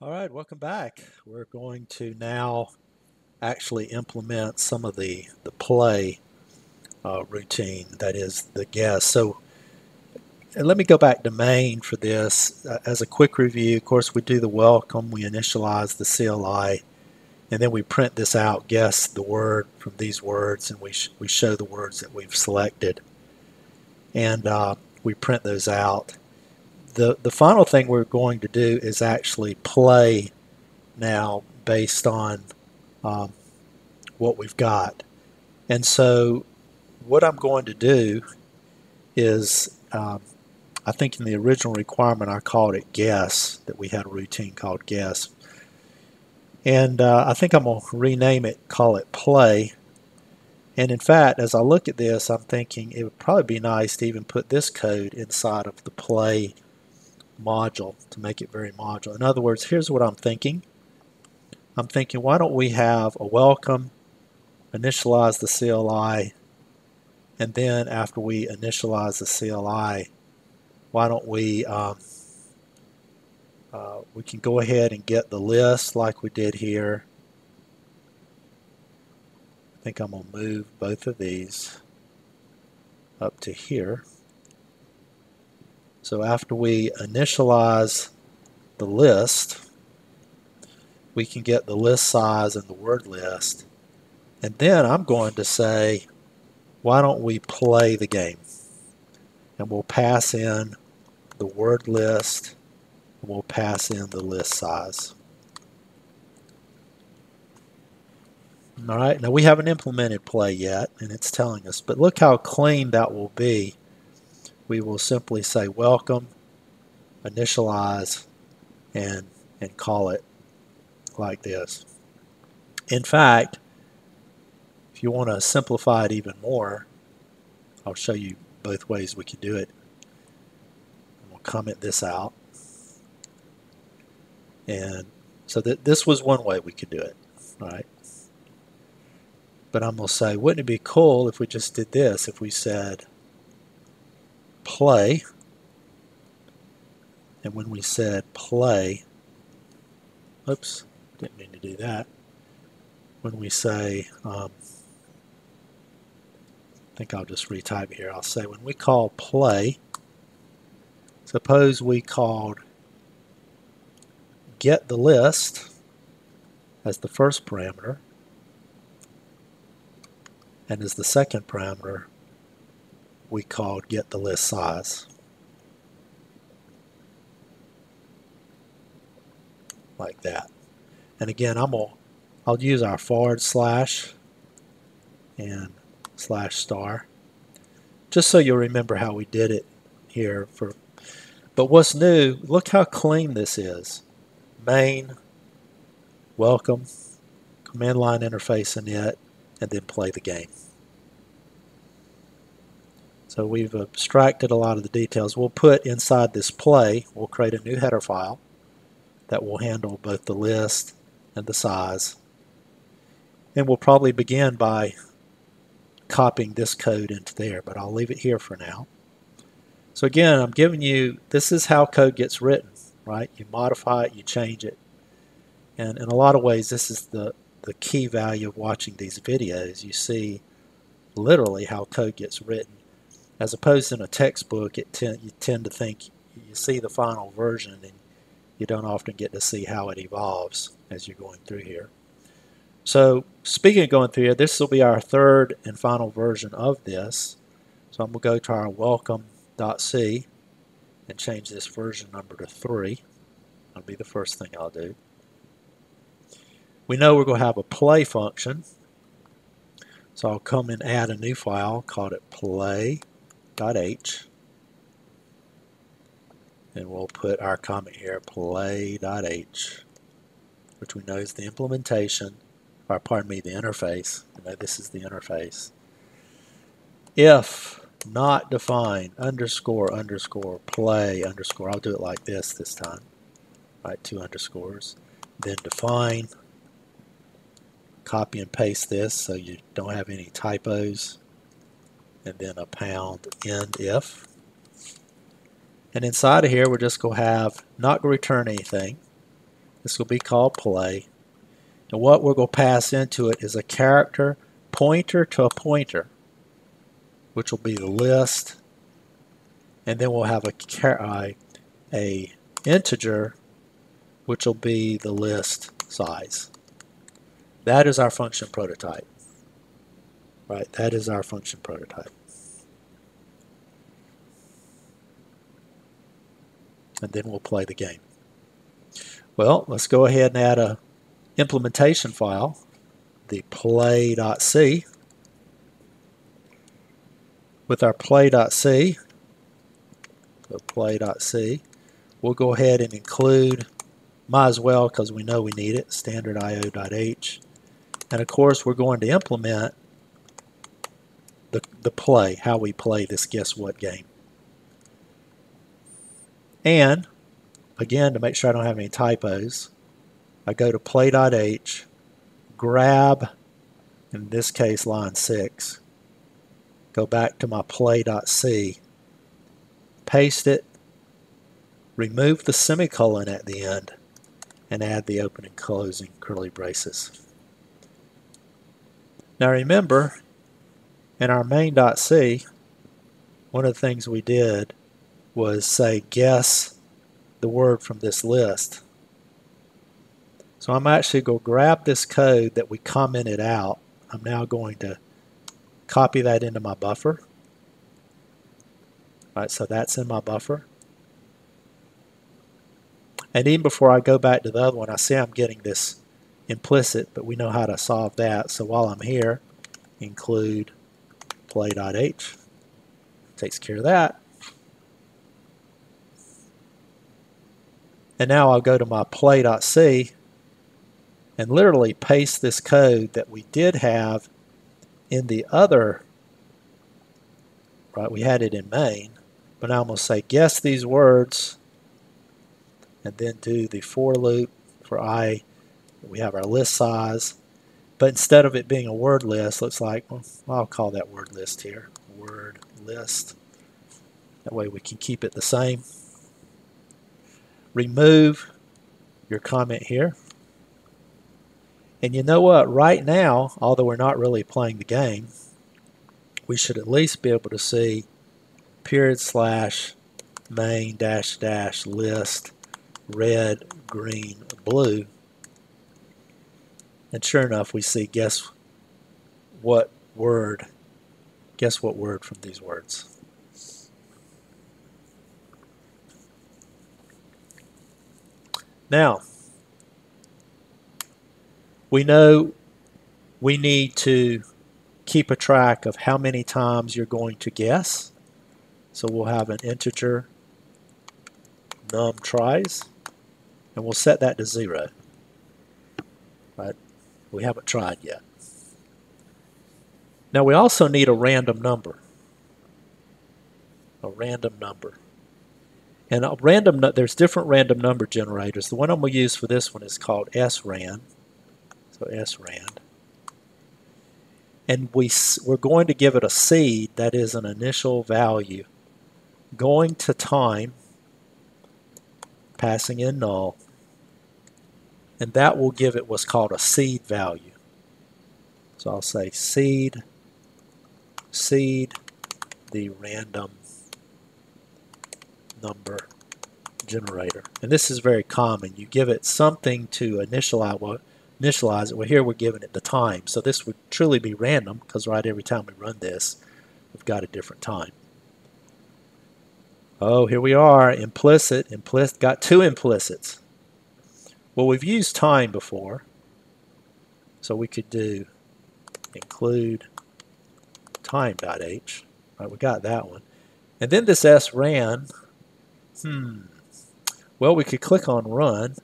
All right, welcome back. We're going to now actually implement some of the, the play uh, routine, that is the guess. So let me go back to main for this. Uh, as a quick review, of course, we do the welcome, we initialize the CLI, and then we print this out, guess the word from these words, and we, sh we show the words that we've selected. And uh, we print those out the, the final thing we're going to do is actually play now based on um, what we've got. And so what I'm going to do is, um, I think in the original requirement I called it guess, that we had a routine called guess. And uh, I think I'm going to rename it, call it play. And in fact, as I look at this, I'm thinking it would probably be nice to even put this code inside of the play module to make it very modular. In other words, here's what I'm thinking. I'm thinking, why don't we have a welcome, initialize the CLI, and then after we initialize the CLI, why don't we um, uh, we can go ahead and get the list like we did here. I think I'm going to move both of these up to here. So after we initialize the list, we can get the list size and the word list. And then I'm going to say, why don't we play the game? And we'll pass in the word list, and we'll pass in the list size. All right, now we haven't implemented play yet, and it's telling us, but look how clean that will be we will simply say welcome, initialize, and, and call it like this. In fact, if you want to simplify it even more, I'll show you both ways we can do it. We'll comment this out. And so that this was one way we could do it, right? But I'm going to say, wouldn't it be cool if we just did this, if we said play, and when we said play, oops, didn't mean to do that. When we say, um, I think I'll just retype here. I'll say when we call play, suppose we called get the list as the first parameter, and as the second parameter, we called get the list size. Like that. And again, I'm gonna, I'll use our forward slash and slash star just so you'll remember how we did it here for but what's new look how clean this is main welcome command line interface init and then play the game so we've abstracted a lot of the details. We'll put inside this play, we'll create a new header file that will handle both the list and the size. And we'll probably begin by copying this code into there, but I'll leave it here for now. So again, I'm giving you, this is how code gets written, right? You modify it, you change it. And in a lot of ways, this is the, the key value of watching these videos. You see literally how code gets written as opposed in a textbook, it you tend to think you see the final version and you don't often get to see how it evolves as you're going through here. So speaking of going through here, this will be our third and final version of this. So I'm going to go to our welcome.c and change this version number to 3. That'll be the first thing I'll do. We know we're going to have a play function. So I'll come and add a new file, called it play play.h and we'll put our comment here play.h which we know is the implementation or pardon me the interface. I know this is the interface. If not defined underscore underscore play underscore I'll do it like this this time right? Two underscores. Then define. Copy and paste this so you don't have any typos and then a pound end if. And inside of here, we're just going to have not going to return anything. This will be called play. And what we're going to pass into it is a character pointer to a pointer, which will be the list. And then we'll have a, a integer, which will be the list size. That is our function prototype. Right, that is our function prototype. And then we'll play the game. Well, let's go ahead and add a implementation file, the play.c. With our play.c, the play.c, we'll go ahead and include, might as well because we know we need it, standard io.h. And of course, we're going to implement the, the play, how we play this guess what game. And again, to make sure I don't have any typos, I go to play.h, grab, in this case line 6, go back to my play.c, paste it, remove the semicolon at the end, and add the open and closing curly braces. Now remember, in our main.c, one of the things we did was say guess the word from this list. So I'm actually going to grab this code that we commented out. I'm now going to copy that into my buffer. All right, so that's in my buffer. And even before I go back to the other one, I see I'm getting this implicit, but we know how to solve that. So while I'm here, include play.h. Takes care of that. And now I'll go to my play.c and literally paste this code that we did have in the other, right, we had it in main, but now I'm going to say guess these words and then do the for loop for i. We have our list size, but instead of it being a word list, looks like, well, I'll call that word list here, word list. That way we can keep it the same remove your comment here. And you know what? Right now, although we're not really playing the game, we should at least be able to see period slash main dash dash list red, green, blue. And sure enough, we see guess what word, guess what word from these words. Now, we know we need to keep a track of how many times you're going to guess. So we'll have an integer num tries, and we'll set that to zero. Right? We haven't tried yet. Now we also need a random number. A random number. And a random, there's different random number generators. The one I'm going to use for this one is called SRAND. So SRAND. And we, we're going to give it a seed that is an initial value going to time, passing in null, and that will give it what's called a seed value. So I'll say seed, seed, the random number generator. And this is very common. You give it something to initialize, well, initialize it. Well, here we're giving it the time. So this would truly be random because right every time we run this, we've got a different time. Oh, here we are, implicit, implicit, got two implicits. Well, we've used time before, so we could do include time.h. Right, we got that one. And then this sran, Hmm. Well, we could click on run,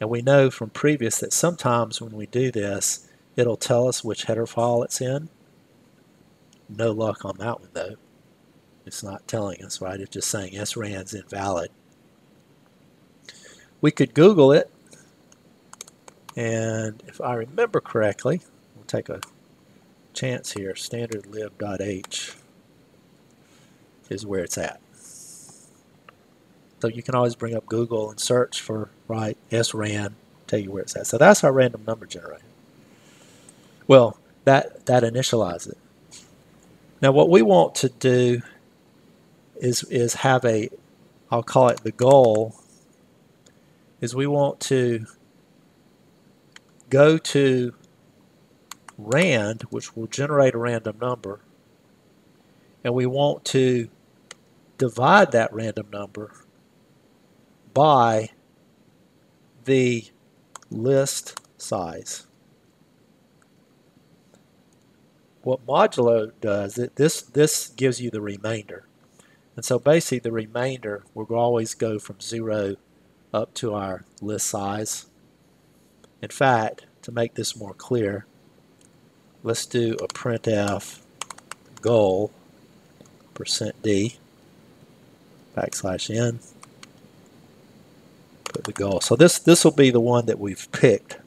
and we know from previous that sometimes when we do this, it'll tell us which header file it's in. No luck on that one though. It's not telling us, right? It's just saying sran's invalid. We could Google it, and if I remember correctly, we'll take a chance here, standardlib.h is where it's at. So you can always bring up Google and search for, right, SRAN, tell you where it's at. So that's our random number generator. Well, that, that initializes it. Now what we want to do is, is have a, I'll call it the goal, is we want to go to rand, which will generate a random number, and we want to divide that random number by the list size. What modulo does, it, this, this gives you the remainder. And so basically the remainder will always go from 0 up to our list size. In fact, to make this more clear, let's do a printf goal percent %d backslash n put the goal. So this this will be the one that we've picked.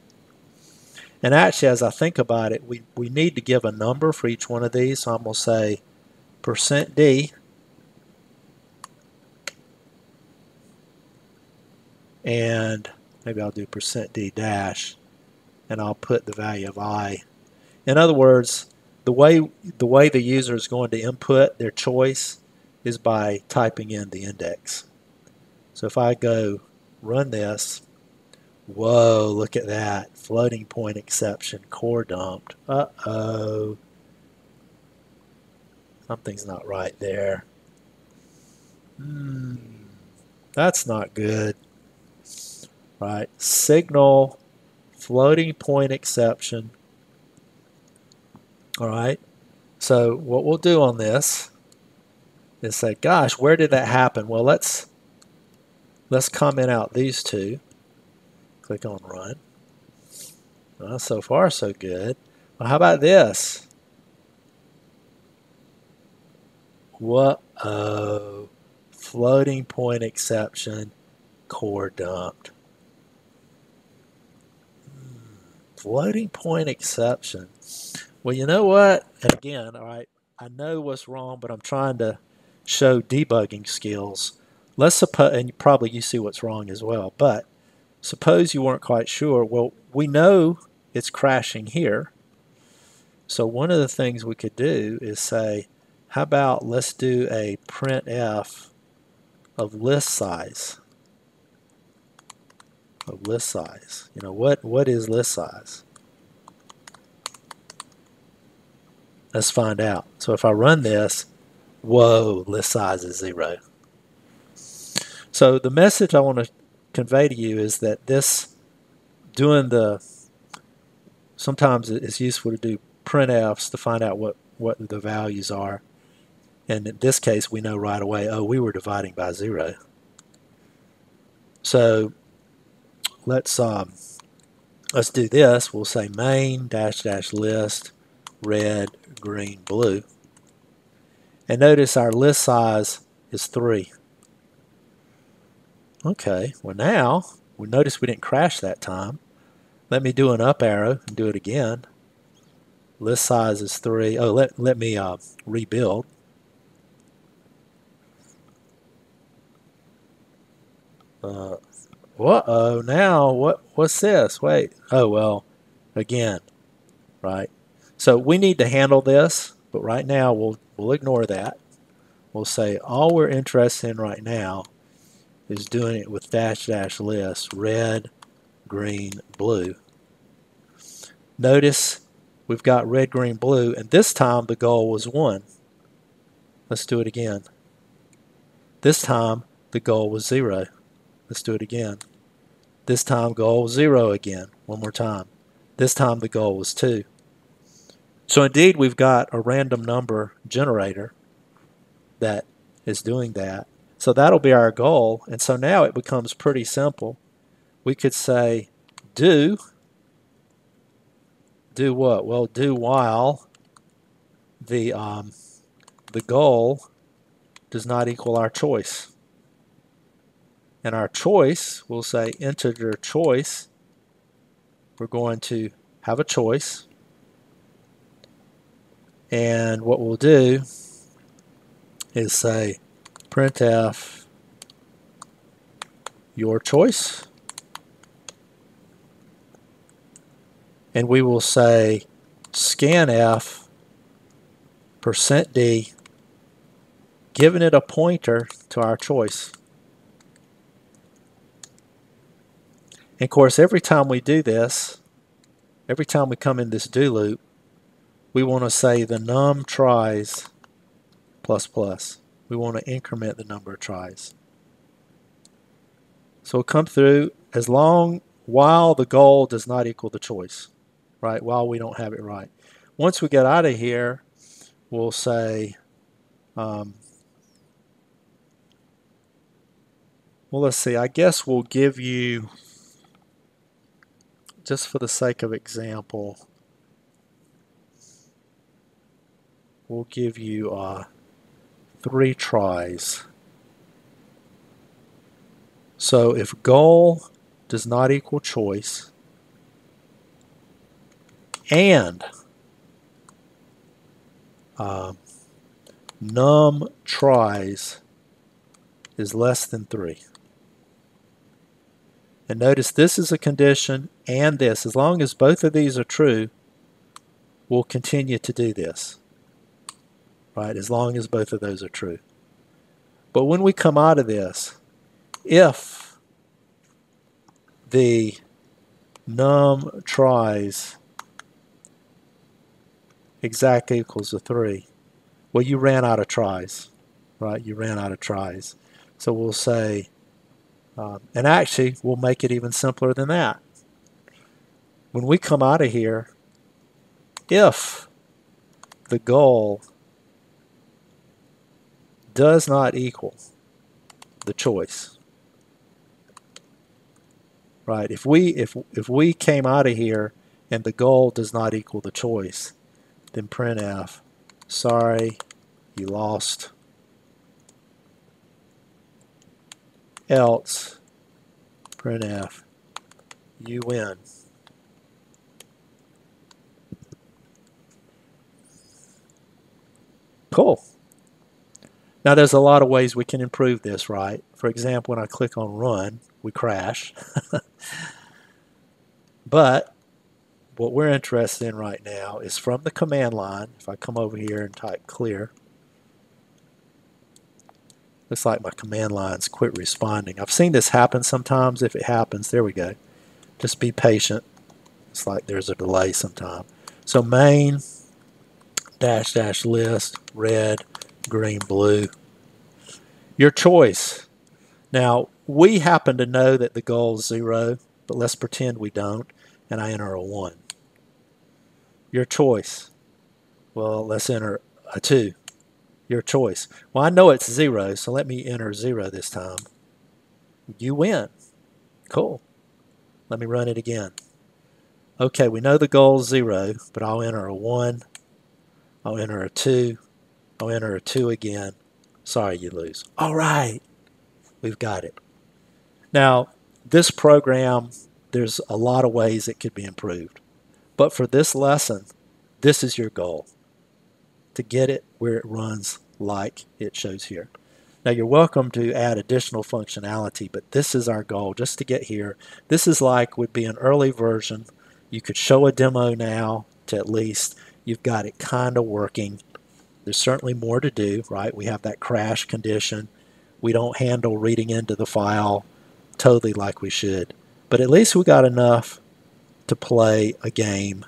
And actually, as I think about it, we, we need to give a number for each one of these. So I'm going to say percent %d and maybe I'll do percent %d dash and I'll put the value of i. In other words, the way the way the user is going to input their choice is by typing in the index. So if I go run this, whoa, look at that. Floating point exception, core dumped. Uh-oh. Something's not right there. Hmm, that's not good. Right, signal, floating point exception. All right, so what we'll do on this is say, gosh, where did that happen? Well, let's let's comment out these two. Click on run. Well, so far, so good. Well, how about this? What? Oh, floating point exception, core dumped. Floating point exception. Well, you know what? And again, all right, I know what's wrong, but I'm trying to show debugging skills. Let's suppose, and probably you see what's wrong as well, but suppose you weren't quite sure. Well, we know it's crashing here. So one of the things we could do is say, how about let's do a printf of list size. Of list size. You know, what, what is list size? Let's find out. So if I run this, whoa, list size is zero. So the message I want to convey to you is that this, doing the, sometimes it's useful to do printfs to find out what, what the values are. And in this case, we know right away, oh, we were dividing by zero. So let's um, let's do this. We'll say main dash dash list red green blue. And notice our list size is 3. Okay, well now, we notice we didn't crash that time. Let me do an up arrow and do it again. List size is 3. Oh, let, let me uh, rebuild. Uh, uh-oh, now what? what's this? Wait, oh well, again, right? So we need to handle this, but right now we'll, we'll ignore that. We'll say all we're interested in right now is doing it with dash dash list, red, green, blue. Notice we've got red, green, blue, and this time the goal was 1. Let's do it again. This time the goal was 0. Let's do it again. This time goal 0 again. One more time. This time the goal was 2. So indeed, we've got a random number generator that is doing that. So that'll be our goal. And so now it becomes pretty simple. We could say do, do what? Well, do while the, um, the goal does not equal our choice. And our choice, we'll say integer choice. We're going to have a choice. And what we'll do is say printf your choice and we will say scanf percent %d giving it a pointer to our choice. And of course, every time we do this, every time we come in this do loop, we want to say the num tries plus plus. We want to increment the number of tries. So it'll come through as long while the goal does not equal the choice, right? While we don't have it right. Once we get out of here, we'll say um, Well, let's see. I guess we'll give you, just for the sake of example, we'll give you uh, three tries. So if goal does not equal choice and um, num tries is less than 3. And notice this is a condition and this. As long as both of these are true, we'll continue to do this. Right, as long as both of those are true. But when we come out of this, if the num tries exact equals a 3, well, you ran out of tries, right? You ran out of tries. So we'll say um, and actually, we'll make it even simpler than that. When we come out of here, if the goal does not equal the choice, right? If we if if we came out of here and the goal does not equal the choice, then printf, sorry, you lost else printf you win. Cool. Now there's a lot of ways we can improve this, right? For example, when I click on run, we crash. but what we're interested in right now is from the command line, if I come over here and type clear, Looks like my command lines quit responding. I've seen this happen sometimes. If it happens, there we go. Just be patient. It's like there's a delay sometime. So main dash dash list red, green, blue. Your choice. Now we happen to know that the goal is zero, but let's pretend we don't, and I enter a one. Your choice. Well, let's enter a two your choice. Well, I know it's zero, so let me enter zero this time. You win. Cool. Let me run it again. Okay, we know the goal is zero, but I'll enter a one. I'll enter a two. I'll enter a two again. Sorry, you lose. All right. We've got it. Now, this program, there's a lot of ways it could be improved. But for this lesson, this is your goal to get it where it runs like it shows here. Now you're welcome to add additional functionality, but this is our goal, just to get here. This is like would be an early version. You could show a demo now to at least you've got it kind of working. There's certainly more to do, right? We have that crash condition. We don't handle reading into the file totally like we should. But at least we got enough to play a game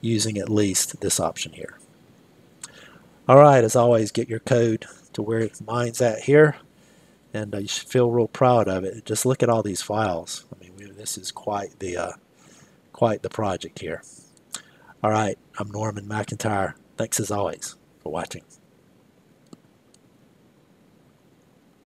using at least this option here. All right, as always, get your code to where mine's at here, and uh, you should feel real proud of it. Just look at all these files. I mean, we, this is quite the uh, quite the project here. All right, I'm Norman McEntire. Thanks as always for watching.